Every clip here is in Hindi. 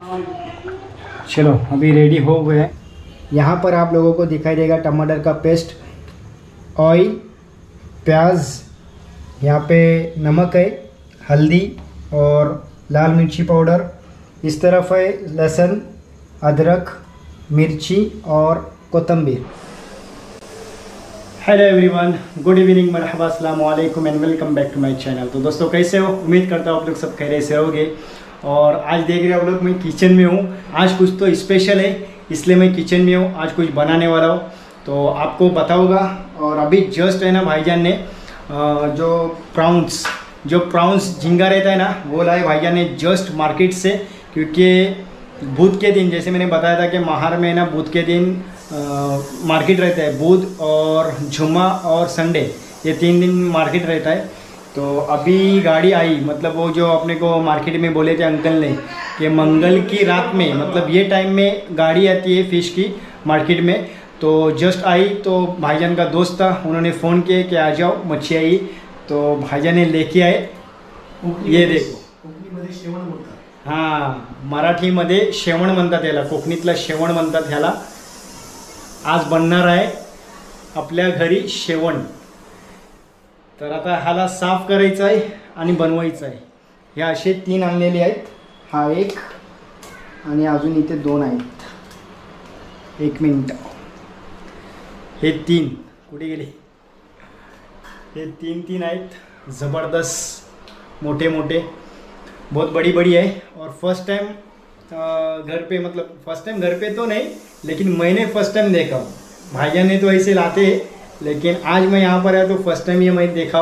चलो, अभी रेडी हो गए यहाँ पर आप लोगों को दिखाई देगा टमाटर का पेस्ट ऑयल प्याज, यहाँ पे नमक है, हल्दी और लाल मिर्ची पाउडर। इस तरफ़ है लहसुन, अदरक, मिर्ची और कोतंबीर हेलो एवरीवन गुड इवनिंग मरहबा वालेकुम and welcome back to my channel तो दोस्तों, कैसे हो? उम्मीद करता हूँ आप लोग सब खैरियत से रहोगे और आज देख रहे हो लोग, मैं किचन में हूँ। आज कुछ तो स्पेशल है, इसलिए मैं किचन में हूँ। आज कुछ बनाने वाला हूँ। तो आपको बताऊँगा और अभी जस्ट है ना भाईजान ने जो प्राउंस जो प्राउंस झींगा रहता है ना, वो लाए भाईजान ने जस्ट मार्केट से। क्योंकि बुध के दिन, जैसे मैंने बताया था कि महार में ना, बुध के दिन मार्केट रहता है। बुध और जुम्मा और संडे ये तीन दिन मार्केट रहता है। तो अभी गाड़ी आई मतलब वो जो अपने को मार्केट में बोले थे अंकल ने कि मंगल की रात में मतलब ये टाइम में गाड़ी आती है फ़िश की मार्केट में। तो जस्ट आई तो भाईजान का दोस्त था उन्होंने फ़ोन किया कि आ जाओ मच्छी आई तो भाईजान ने लेके आए। ये देखो। हाँ मराठीमध्ये शेवण म्हणतात याला कोकणीतला शेवण म्हणतात ह्याला आज बनणार आहे आपल्या घरी शेवण. तर आता ह्याला साफ करायचं आहे आणि बनवायचं आहे हे असे तीन आणलेले आहेत. हा एक आणि अजून इथे दोन आहेत. एक मिनिट. हे तीन. कुठे गेले? हे तीन तीन आहेत. ज़बरदस्त. मोठे मोठे. बहुत बड़ी बड़ी है और फर्स्ट टाइम घर पे मतलब फर्स्ट टाइम घर पे तो नहीं लेकिन मैंने फर्स्ट टाइम देखा. हूँ भाईजान ने तो ऐसे लाते. लेकिन आज मैं यहाँ पर आया तो फ़र्स्ट टाइम ये मैं देखा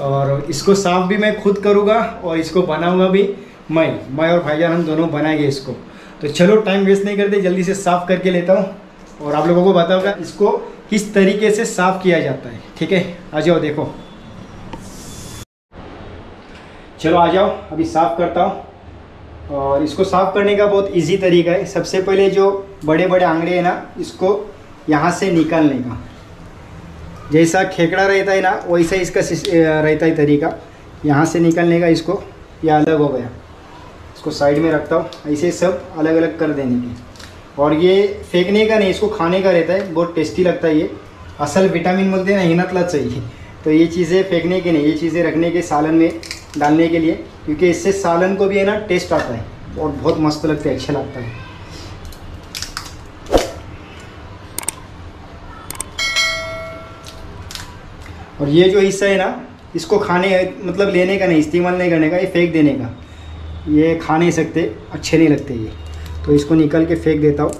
और इसको साफ़ भी मैं खुद करूँगा और इसको बनाऊँगा भी मैं मैं और भाईजान हम दोनों बनाएँगे इसको। तो चलो टाइम वेस्ट नहीं करते, जल्दी से साफ़ करके लेता हूँ। और आप लोगों को बताऊँगा इसको किस तरीके से साफ़ किया जाता है, ठीक है? आ जाओ, देखो। चलो आ जाओ, अभी साफ़ करता हूँ। और इसको साफ़ करने का बहुत इजी तरीका है। सबसे पहले जो बड़े बड़े आंगड़े हैं ना, इसको यहाँ से निकालने का। जैसा खेकड़ा रहता है ना, वैसा इसका रहता है तरीका। यहाँ से निकलने का इसको ये अलग हो गया। इसको साइड में रखता हूँ। ऐसे सब अलग अलग कर देने के। और ये फेंकने का नहीं, इसको खाने का रहता है। बहुत टेस्टी लगता है ये। असल विटामिन बोलते हैं ना हिनतला चाहिए। तो ये चीज़ें फेंकने के नहीं, ये चीज़ें रखने के सालन में डालने के लिए। क्योंकि इससे सालन को भी है ना टेस्ट आता है। और बहुत मस्त लगता है अच्छा लगता है। और ये जो हिस्सा है ना, इसको खाने मतलब लेने का नहीं, इस्तेमाल नहीं करने का, ये फेंक देने का। ये खा नहीं सकते, अच्छे नहीं लगते ये। तो इसको निकल के फेंक देता हूँ।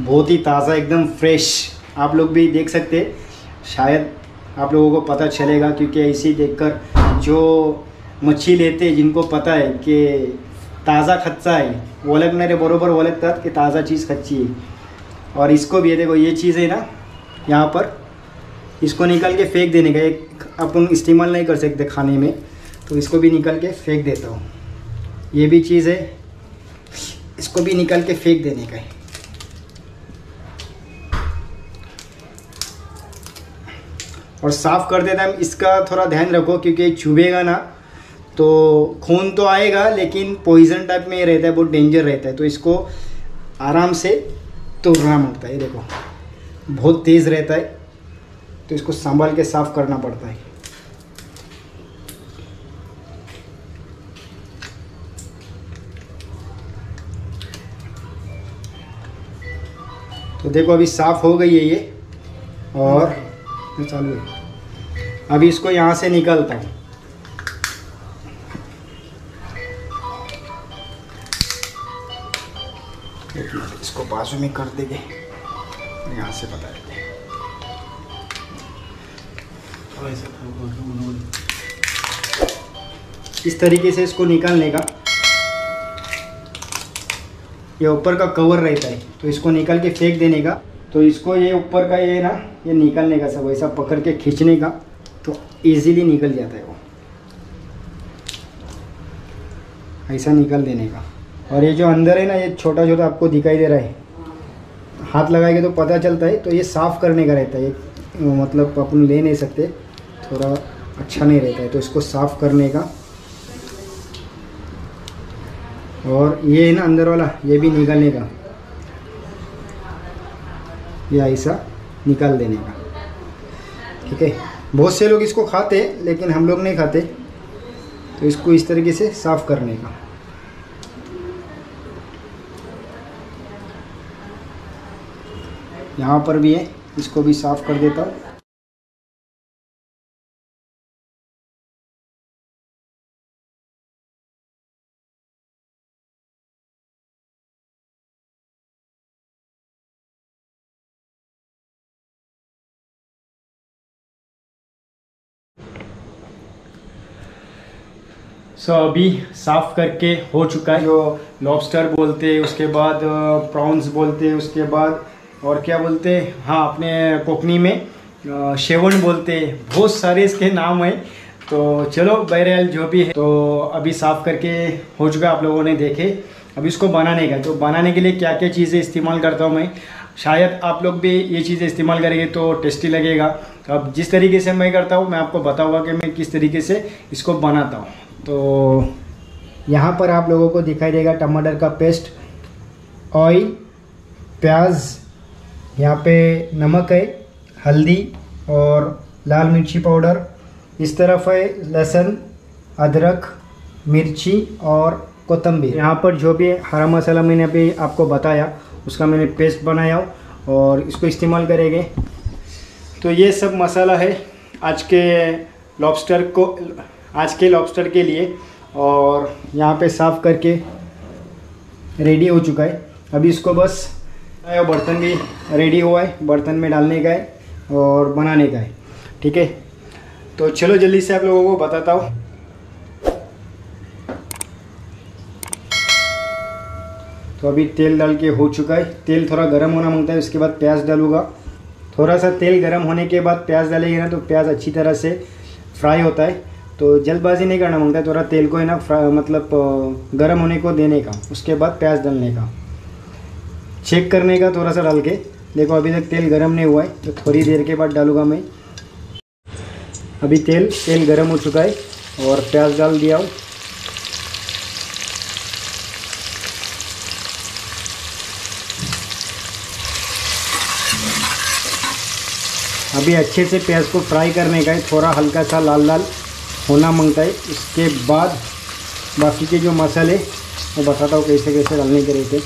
बहुत ही ताज़ा, एकदम फ्रेश। आप लोग भी देख सकते शायद आप लोगों को पता चलेगा, क्योंकि ऐसे देखकर जो मच्छी लेते जिनको पता है कि ताज़ा खच्चा है। ओळखणारे बरोबर था कि ताज़ा चीज़ खच्ची है। और इसको भी ये देखो, ये चीज़ है ना, यहाँ पर, इसको निकल के फेंक देने का, एक अपन इस्तेमाल नहीं कर सकते खाने में तो इसको भी निकल के फेंक देता हूँ। ये भी चीज़ है, इसको भी निकल के फेंक देने का है। और साफ़ करते टाइम इसका थोड़ा ध्यान रखो, क्योंकि चुभेगा ना तो खून तो आएगा, लेकिन पॉइजन टाइप में ये रहता है, बहुत डेंजर रहता है तो इसको आराम से तोड़ना पड़ता है। देखो, बहुत तेज़ रहता है तो इसको संभाल के साफ़ करना पड़ता है। तो देखो, अभी साफ़ हो गई है ये, और चालू अभी इसको यहाँ से निकलता हूँ। बाजू में कर देंगे। यहाँ से बता देते हैं। इस तरीके से इसको निकालने का ये ऊपर का कवर रहता है तो इसको निकाल के फेंक देने का तो इसको ये ऊपर का ये ना ये निकालने का सब ऐसा पकड़ के खींचने का तो इजीली निकल जाता है वो। ऐसा निकाल देने का और ये जो अंदर है ना ये छोटा छोटा आपको दिखाई दे रहा है। हाथ लगाएँगे तो पता चलता है तो ये साफ़ करने का रहता है मतलब अपन ले नहीं सकते, थोड़ा अच्छा नहीं रहता है तो इसको साफ़ करने का। और ये है ना अंदर वाला, ये भी निकालने का। ये ऐसा निकाल देने का। ठीक है? बहुत से लोग इसको खाते हैं, लेकिन हम लोग नहीं खाते तो इसको इस तरीके से साफ़ करने का। यहाँ पर भी है इसको भी साफ़ कर देता हूँ। सो so, अभी साफ़ करके हो चुका है। जो लॉबस्टर बोलते हैं उसके बाद प्रॉन्स बोलते हैं उसके बाद और क्या बोलते हैं? हाँ अपने कोकनी में शेवन बोलते बहुत सारे इसके नाम हैं। तो चलो, बहरहाल जो भी है तो अभी साफ़ करके हो चुका आप लोगों ने देखे। अभी इसको बनाने का तो बनाने के लिए क्या क्या चीज़ें इस्तेमाल करता हूँ मैं? शायद आप लोग भी ये चीज़ें इस्तेमाल करेंगे तो टेस्टी लगेगा। तो अब जिस तरीके से मैं करता हूँ, मैं आपको बताऊँगा कि मैं किस तरीके से इसको बनाता हूँ। तो यहाँ पर आप लोगों को दिखाई देगा टमाटर का पेस्ट, ऑयल, प्याज यहाँ पे नमक है, हल्दी और लाल मिर्ची पाउडर। इस तरफ़ है लहसुन, अदरक, मिर्ची और कोतंबीर यहाँ पर जो भी हरा मसाला मैंने अभी आपको बताया, उसका मैंने पेस्ट बनाया और इसको इस्तेमाल करेंगे। तो ये सब मसाला है आज के लॉबस्टर को, आज के लॉबस्टर के लिए और यहाँ पे साफ़ करके रेडी हो चुका है। अभी इसको बस और बर्तन भी रेडी हुआ है, बर्तन में डालने का है और बनाने का है, ठीक है? तो चलो जल्दी से आप लोगों को बताता हूँ। तो अभी तेल डाल के हो चुका है। तेल थोड़ा गर्म होना माँगता है, उसके बाद प्याज डालूँगा। थोड़ा सा तेल गर्म होने के बाद प्याज डालेंगे ना तो प्याज अच्छी तरह से फ्राई होता है। तो जल्दबाजी नहीं करना माँगता है, थोड़ा तेल को है ना मतलब गर्म होने को देने का, उसके बाद प्याज डालने का। चेक करने का थोड़ा सा डाल के। देखो, अभी तक तेल गर्म नहीं हुआ है तो थोड़ी देर के बाद डालूँगा मैं। अभी तेल तेल गर्म हो चुका है और प्याज डाल दिया हूँ। अभी अच्छे से प्याज को फ्राई करने का है, थोड़ा हल्का सा लाल लाल होना माँगता है। उसके बाद बाकी के जो मसाले वो बताता हूँ कैसे कैसे डालने के रहते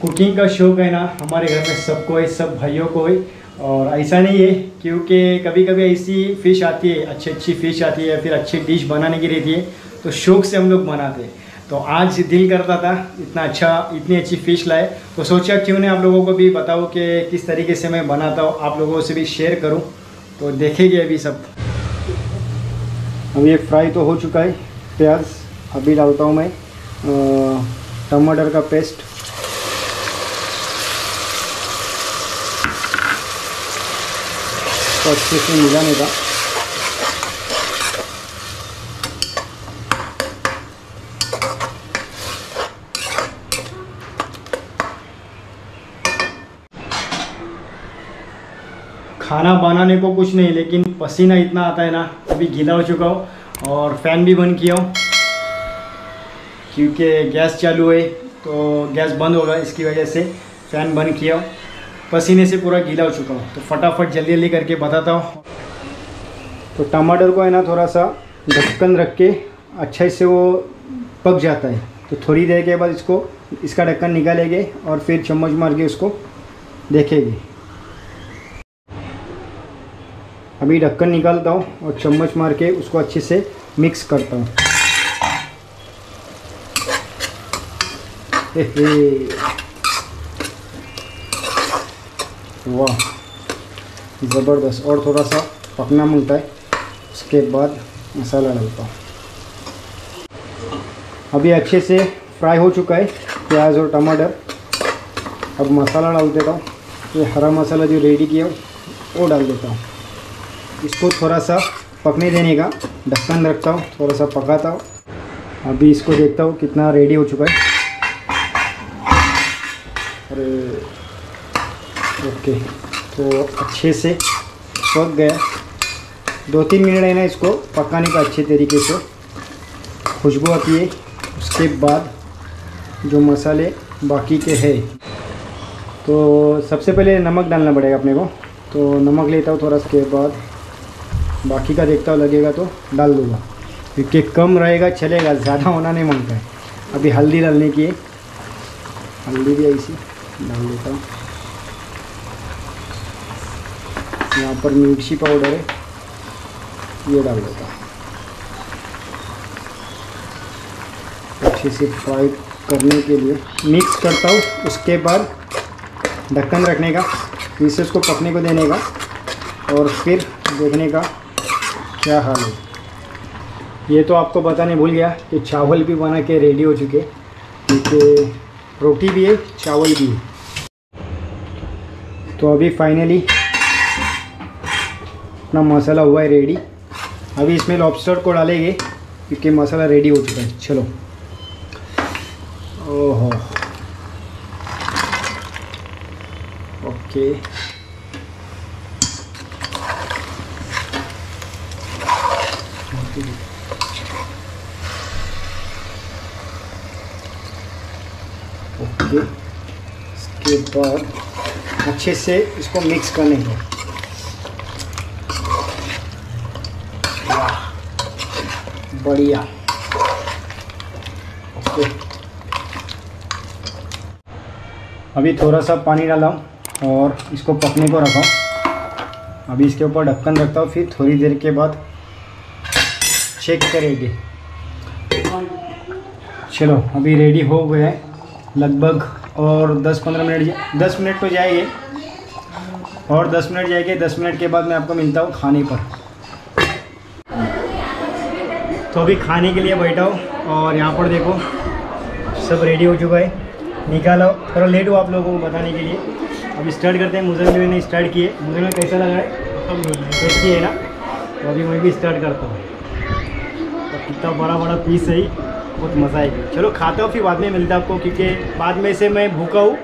कुकिंग का शौक है ना, हमारे घर में सबको है, सब भाइयों को है। और ऐसा नहीं है, क्योंकि कभी कभी ऐसी फ़िश आती है अच्छी अच्छी फ़िश आती है, फिर अच्छी डिश बनाने की रहती है तो शौक से हम लोग बनाते हैं। तो आज दिल करता था, इतना अच्छा इतनी अच्छी फ़िश लाए तो सोचा क्यों नहीं आप लोगों को भी बताओ कि किस तरीके से मैं बनाता हूँ, आप लोगों से भी शेयर करूँ। तो देखेंगे अभी सब। अब ये फ्राई तो हो चुका है, प्याज, अभी डालता हूँ मैं। टमाटर का पेस्ट तो अच्छे से मिलाने का। खाना बनाने को कुछ नहीं, लेकिन पसीना इतना आता है ना, अभी गीला हो चुका हो और फ़ैन भी बंद किया हूँ, क्योंकि गैस चालू है तो गैस बंद होगा इसकी वजह से फ़ैन बंद किया पसीने से पूरा गीला हो चुका हूँ। तो फटाफट जल्दी जल्दी करके बताता हूँ। तो टमाटर को है ना थोड़ा सा ढक्कन रख के अच्छे से वो पक जाता है। तो थोड़ी देर के बाद इसको, इसका ढक्कन निकालेंगे और फिर चम्मच मार के उसको देखेंगे। अभी ढक्कन निकालता हूँ और चम्मच मार के उसको अच्छे से मिक्स करता हूँ। वाह, ज़बरदस्त। और थोड़ा सा पकना माँगता है, उसके बाद मसाला डालता हूँ। अभी अच्छे से फ्राई हो चुका है, प्याज और टमाटर। अब मसाला डाल देता हूँ। ये हरा मसाला जो रेडी किया वो डाल देता हूँ। इसको थोड़ा सा पकने देने का ढक्कन रखता हूँ थोड़ा सा पकाता हूँ। अभी इसको देखता हूँ कितना रेडी हो चुका है। अरे ओके तो अच्छे से पक गया। दो तीन मिनट है ना इसको पकाने का अच्छे तरीके से। खुशबू आती है। उसके बाद जो मसाले बाकी के है तो सबसे पहले नमक डालना पड़ेगा अपने को। तो नमक लेता हूँ थोड़ा उसके बाद। बाकी का देखता हूँ लगेगा तो डाल दूँगा। क्योंकि कम रहेगा, चलेगा, ज़्यादा होना नहीं माँगता है। अभी हल्दी डालने की है। हल्दी भी ऐसी डाल देता हूँ। यहाँ पर मिर्ची पाउडर है, ये डाल देता हूँ। अच्छे से फ्राई करने के लिए मिक्स करता हूँ, उसके बाद ढक्कन रखने का फिर से उसको पकने को देने का, और फिर देखने का क्या हाल है। ये तो आपको बताने भूल गया कि चावल भी बना के रेडी हो चुके क्योंकि रोटी भी है, चावल भी है। तो अभी फाइनली अपना मसाला हुआ है रेडी अभी इसमें लॉबस्टर को डालेंगे, क्योंकि मसाला रेडी हो चुका है। चलो। ओहो। ओके ओके इसके बाद अच्छे से इसको मिक्स करने का बढ़िया। ओके अभी थोड़ा सा पानी डाला हूँ और इसको पकने को रखा हूँ। अभी इसके ऊपर ढक्कन रखता हूँ, फिर थोड़ी देर के बाद चेक करेंगे। चलो, अभी रेडी हो गया है। लगभग और 10-15 मिनट जा- 10 मिनट तो जाएँगे। और 10 मिनट जाएँगे 10 मिनट के बाद मैं आपको मिलता हूँ खाने पर। तो अभी खाने के लिए बैठा हो और यहाँ पर देखो सब रेडी हो चुका है। निकालो। थोड़ा लेट हुआ आप लोगों को बताने के लिए। अभी स्टार्ट करते हैं। मुझे जो ने स्टार्ट किए। मुझे में कैसा लगा? है टेस्टी है ना? तो अभी मैं भी स्टार्ट करता हूँ। तो कितना बड़ा बड़ा पीस है ही, बहुत मज़ा आएगा। चलो खाता हूँ फिर बाद में मिलता है आपको क्योंकि बाद में से मैं भूखा हूँ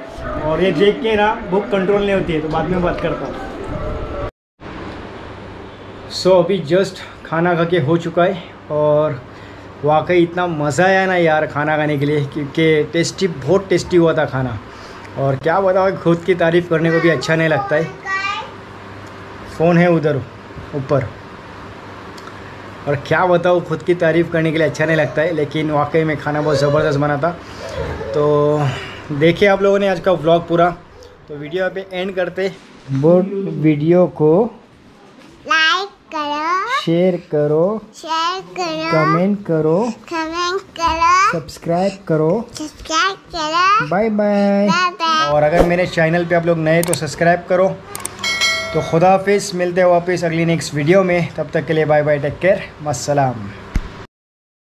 और ये देख के ना भूख कंट्रोल नहीं होती है तो बाद में बात करता हूँ। सो so, अभी जस्ट खाना खा के हो चुका है और वाकई इतना मज़ा आया ना यार खाना खाने के लिए क्योंकि टेस्टी, बहुत टेस्टी हुआ था खाना। और क्या बताओ खुद की तारीफ़ करने को भी अच्छा नहीं लगता है। फ़ोन है उधर, ऊपर। और क्या बताओ खुद की तारीफ़ करने के लिए अच्छा नहीं लगता है, लेकिन वाकई में खाना बहुत ज़बरदस्त बना था। तो देखिए आप लोगों ने आज का व्लॉग पूरा। तो वीडियो पे एंड करते वो वीडियो को शेयर करो शेयर करो कमेंट करो कमेंट करो सब्सक्राइब करो। सब्सक्राइब करो। बाय बाय और अगर मेरे चैनल पे आप लोग नए तो सब्सक्राइब करो। तो खुदा हाफिज़ मिलते हैं वापस अगली नेक्स्ट वीडियो में। तब तक के लिए बाय बाय टेक केयर मस्सलाम